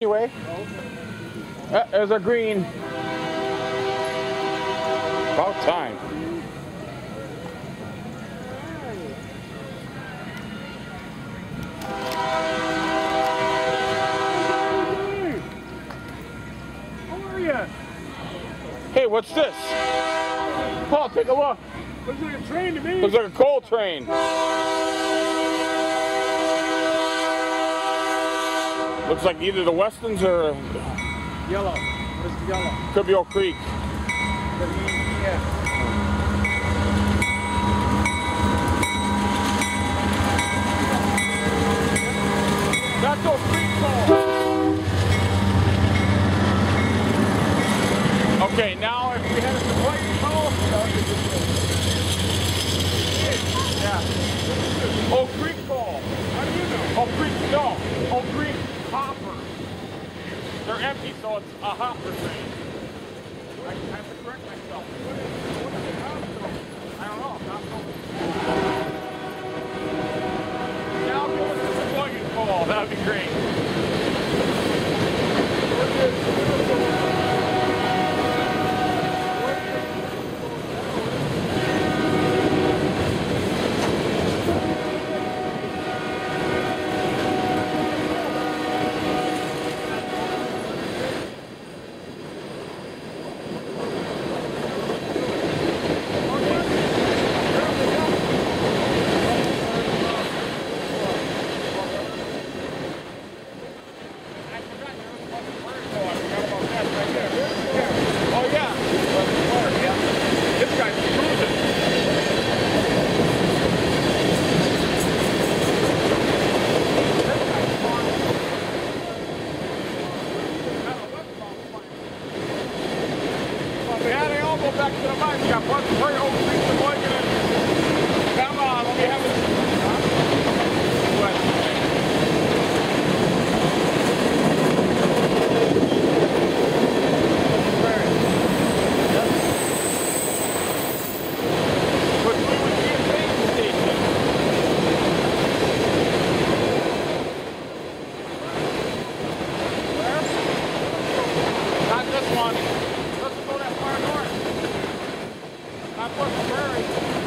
Anyway, uh, there's a green. About time. How are you? Hey, what's this? Paul, take a look. Looks like a train to me. Looks like a coal train. Looks like either the Westons or Yellow. What is the yellow? could be Oak Creek. Yeah. That's Oak Creek coal. Okay, now if we head to White Coal, yeah. Oak Creek coal. How do you know? Oak Creek, no. They're empty, so it's a hopper percent. I have to correct myself. I don't know. Not so- Now give us the Sheboygan coal. That'd be great. I forgot there was one word coal. I forgot about that right there. Oh yeah. This guy's cruising. Yeah, they all go back to the mine shop. What's where Oak Creek Sheboygan? Poplar Prairie.